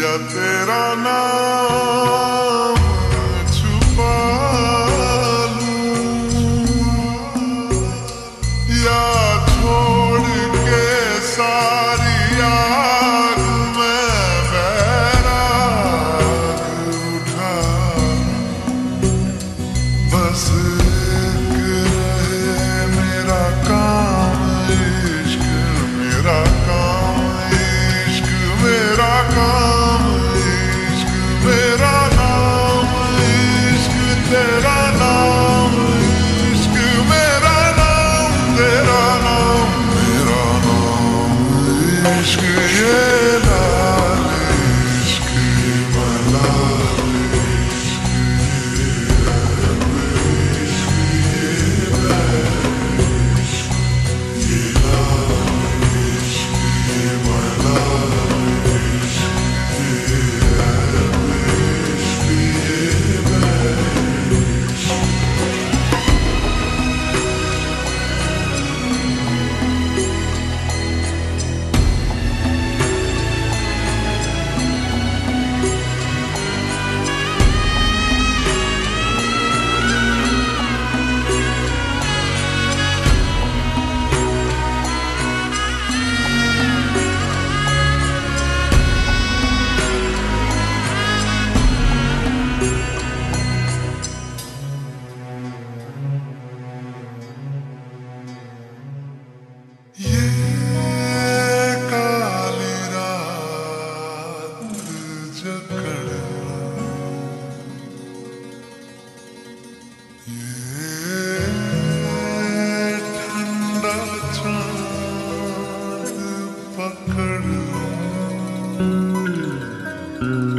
या तेरा नाम yeah. Mm-hmm.